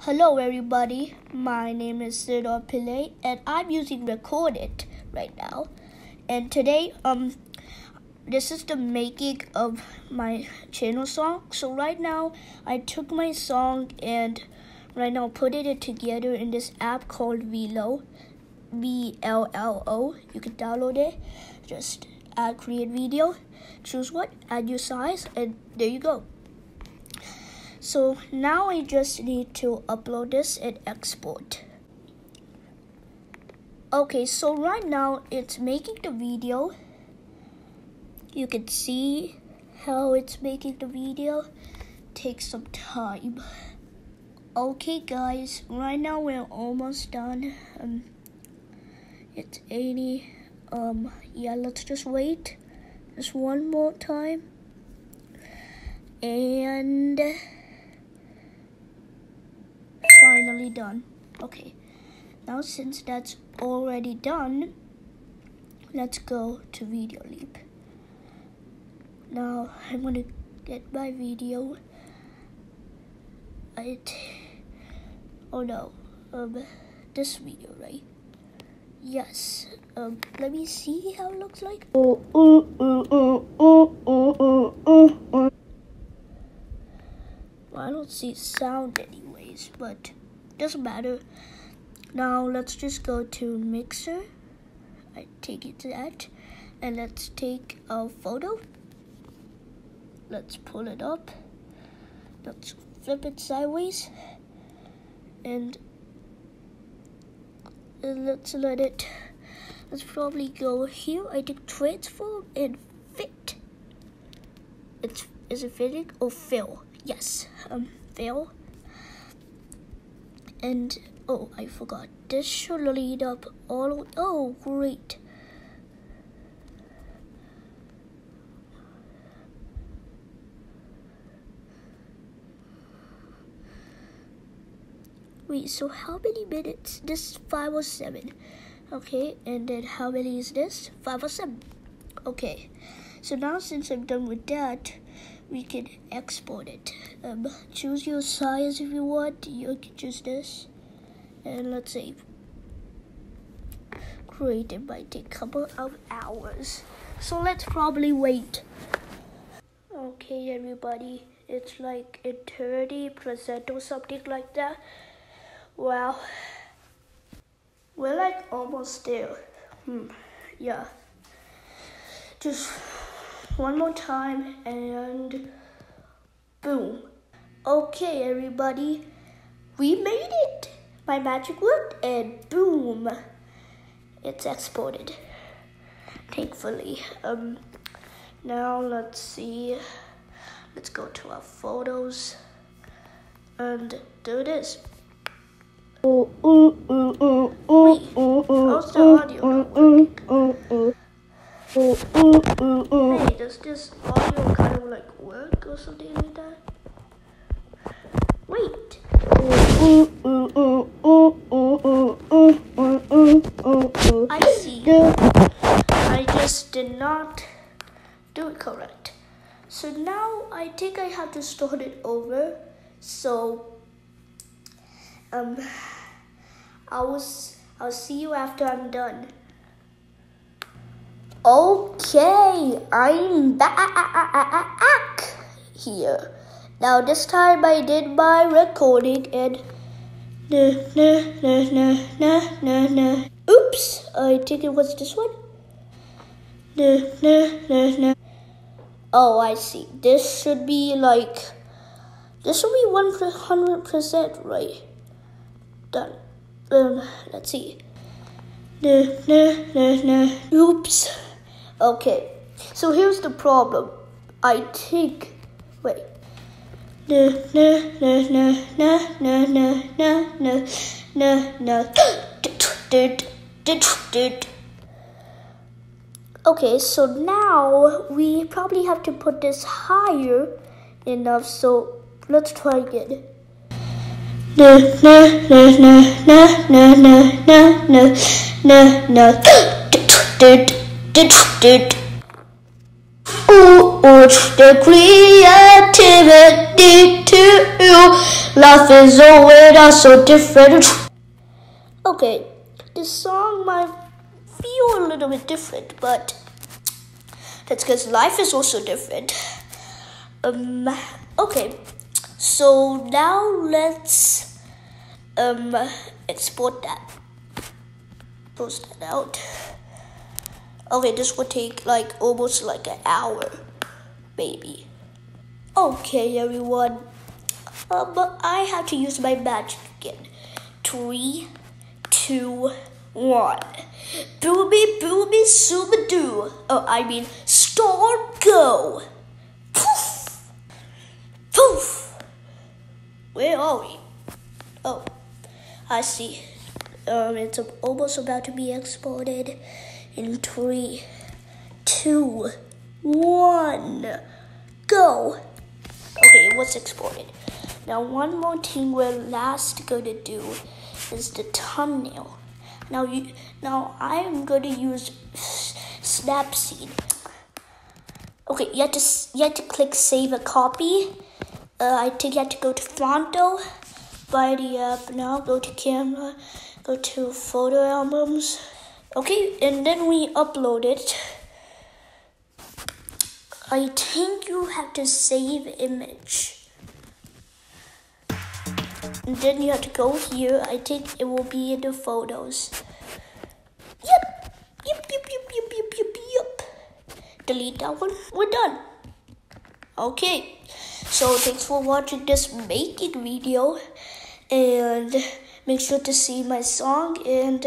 Hello everybody, my name is Sidor Pillay and I'm using Record It right now. And today, um, this is the making of my channel song. So right now, I took my song and right now put it together in this app called Vllo, V-L-L-O. You can download it. Just add create video, choose what, add your size, and there you go. So now I just need to upload this and export. Okay, so right now it's making the video. You can see how it's making the video. Takes some time. Okay guys, right now we're almost done. Um, it's 80. Um, yeah, let's just wait. Just one more time. And finally done. Okay, now since that's already done, let's go to Video Leap. Now I'm gonna get my video. I oh no, um, this video, right? Yes. Um, let me see how it looks like. Oh, oh, oh, oh, oh, oh, oh, Well, I don't see sound anyways, but doesn't matter. Now let's just go to Mixer. I take it to that. And let's take a photo. Let's pull it up. Let's flip it sideways. And, let's let it, let's probably go here. I take transform and fit. It's, is it fitting? Oh, fill. Yes, um, fail. And, oh, I forgot. This should lead up all, oh, great. Wait, so how many minutes? This is 507. Okay, and then how many is this? 507. Okay, so now since I'm done with that, we can export it. Um, choose your size if you want. You can choose this. And let's save. create it might take a couple of hours. So let's probably wait. Okay, everybody. It's like in 30% or something like that. Well, we're like almost there. Hmm, yeah. Just one more time and boom. Okay, everybody, we made it. My magic worked and boom, it's exported. Thankfully. Um, now let's see. Let's go to our photos and do this. Wait, how's the audio Hey, does this audio kind of like work or something like that? Wait. I see. I just did not do it correct. So now I think I have to start it over. So um I was I'll see you after I'm done. Okay, I'm back here. Now this time I did my recording and na na na na na na. Oops, I think it was this one. Na na na na. Oh, I see. This should be like this should be one hundred percent right. Done. Um, let's see. Na na na na. Oops. Okay, so here's the problem. I think, wait. Na na na na na na na na na na na. Okay, so now we probably have to put this higher enough. So let's try again. Na na na na na na na na na na. Ooh, the creativity too. Life is always so different. Okay, this song might feel a little bit different, but that's because life is also different. Um, okay, so now let's um export that. Post that out. Okay, this will take like almost like an hour, maybe. Okay, everyone. But I have to use my magic again. Three, two, one. Booby, booby, suba doo. Oh, I mean, storm go. Poof, poof. Where are we? Oh, I see. Um, it's almost about to be exploded in three, two, one, go. Okay, it was exported. Now, one more thing we're last going to do is the thumbnail. Now, you, now I am going to use Snapseed. Okay, you have to you have to click Save a Copy. Uh, I think you have to go to Phonto, buy the app now. Go to Camera, go to Photo Albums. Okay, and then we upload it. I think you have to save image. And then you have to go here. I think it will be in the photos. Yep. Yep, yep, yep, yep, yep, yep, yep. Delete that one. We're done. Okay. So thanks for watching this making video. And make sure to see my song and